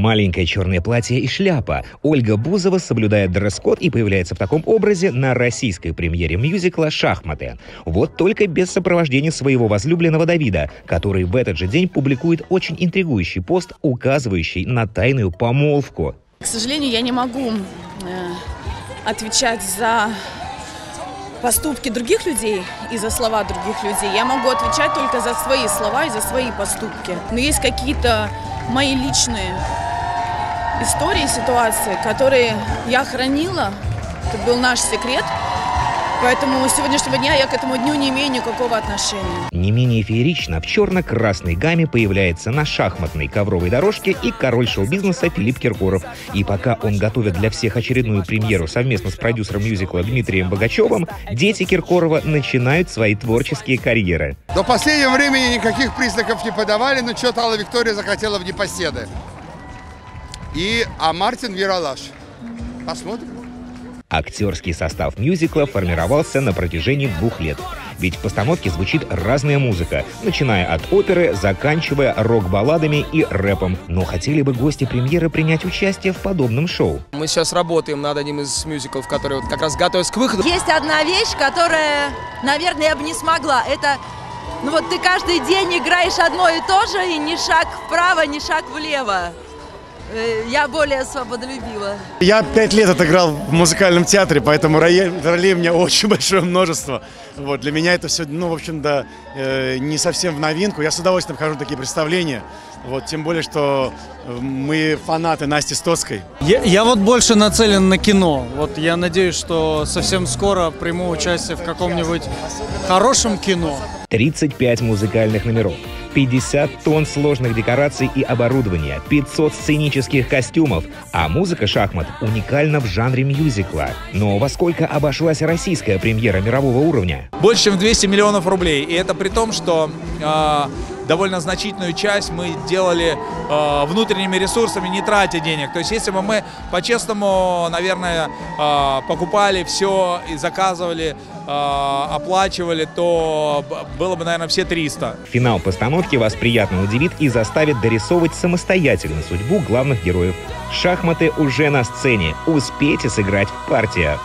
Маленькое черное платье и шляпа. Ольга Бузова соблюдает дресс-код и появляется в таком образе на российской премьере мюзикла «Шахматы». Вот только без сопровождения своего возлюбленного Давида, который в этот же день публикует очень интригующий пост, указывающий на тайную помолвку. К сожалению, я не могу э, отвечать за поступки других людей и за слова других людей. Я могу отвечать только за свои слова и за свои поступки. Но есть какие-то мои личные истории, ситуации, которые я хранила. Это был наш секрет. Поэтому с сегодняшнего дня я к этому дню не имею никакого отношения. Не менее феерично в черно-красной гамме появляется на шахматной ковровой дорожке и король шоу-бизнеса Филипп Киркоров. И пока он готовит для всех очередную премьеру совместно с продюсером мюзикла Дмитрием Богачевым, дети Киркорова начинают свои творческие карьеры. До последнего времени никаких признаков не подавали, но что-то Алла Виктория захотела в непоседы. И, а Мартин Виралаш. Посмотрим. Актерский состав мюзикла формировался на протяжении двух лет. Ведь в постановке звучит разная музыка, начиная от оперы, заканчивая рок-балладами и рэпом. Но хотели бы гости премьеры принять участие в подобном шоу. Мы сейчас работаем над одним из мюзиклов, который вот как раз готовится к выходу. Есть одна вещь, которая, наверное, я бы не смогла. Это, ну вот ты каждый день играешь одно и то же, и ни шаг вправо, ни шаг влево. Э, Я более свободолюбива. Я пять лет отыграл в музыкальном театре, поэтому ролей у меня очень большое множество. Вот, для меня это все, ну, в общем, да, э, не совсем в новинку. Я с удовольствием хожу на такие представления. Вот, тем более, что э, мы фанаты Насти Стоцкой. Я, я вот больше нацелен на кино. Вот я надеюсь, что совсем скоро приму участие в каком-нибудь хорошем кино. 35 музыкальных номеров, 50 тонн сложных декораций и оборудования, 500 сценических костюмов, а музыка «Шахмат» уникальна в жанре мюзикла. Но во сколько обошлась российская премьера мирового уровня? больше чем 200 миллионов рублей. И это при том, что э, довольно значительную часть мы делали э, внутренними ресурсами, не тратя денег. То есть если бы мы по-честному, наверное, э, покупали все и заказывали, э, оплачивали, то было бы, наверное, все 300. Финал постановки вас приятно удивит и заставит дорисовывать самостоятельно судьбу главных героев. Шахматы уже на сцене. Успейте сыграть в партию.